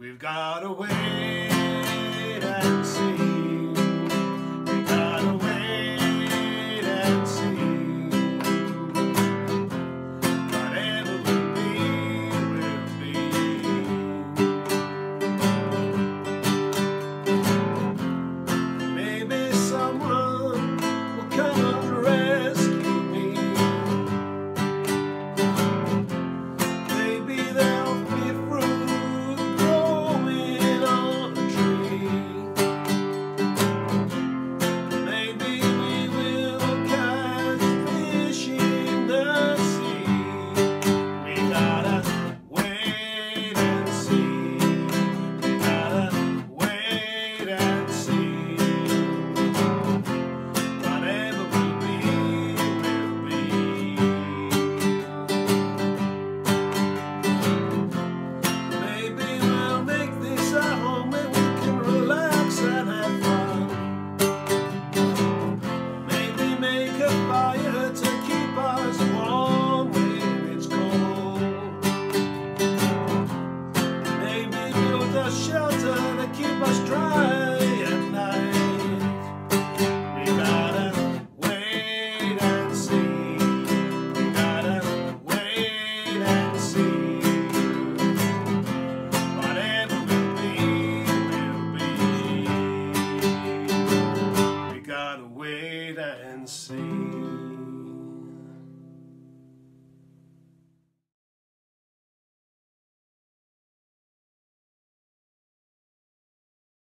We've got to wait and see. goodbye, bei ihre